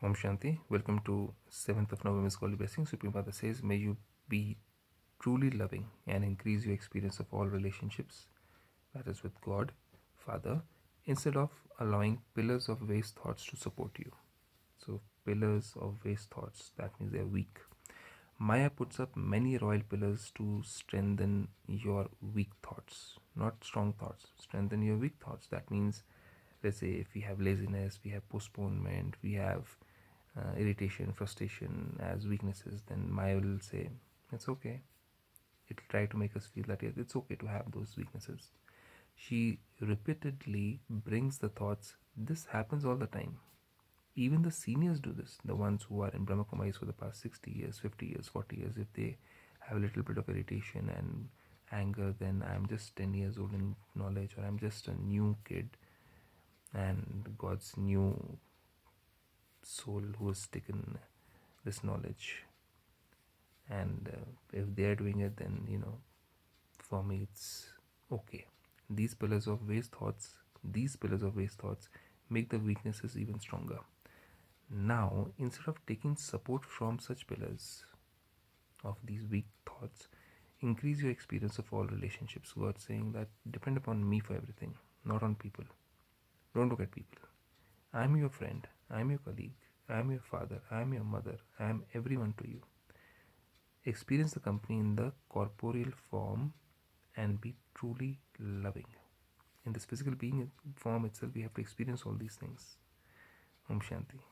Om Shanti. Welcome to 7th of November's Golden Blessing. Supreme Father says, May you be truly loving and increase your experience of all relationships, that is with God, Father, instead of allowing pillars of waste thoughts to support you. So, pillars of waste thoughts, that means they're weak. Maya puts up many royal pillars to strengthen your weak thoughts, not strong thoughts. Strengthen your weak thoughts. That means, let's say, if we have laziness, we have postponement, we have uh, irritation, frustration as weaknesses, then Maya will say, It's okay. It'll try to make us feel that it's okay to have those weaknesses. She repeatedly brings the thoughts, This happens all the time even the seniors do this the ones who are in brahma kumaris for the past 60 years 50 years 40 years if they have a little bit of irritation and anger then i'm just 10 years old in knowledge or i'm just a new kid and god's new soul who has taken this knowledge and uh, if they're doing it then you know for me it's okay these pillars of waste thoughts these pillars of waste thoughts make the weaknesses even stronger now, instead of taking support from such pillars of these weak thoughts, increase your experience of all relationships. God saying that depend upon me for everything, not on people. Don't look at people. I'm your friend, I'm your colleague, I'm your father, I'm your mother, I'm everyone to you. Experience the company in the corporeal form and be truly loving. In this physical being form itself, we have to experience all these things. Om Shanti.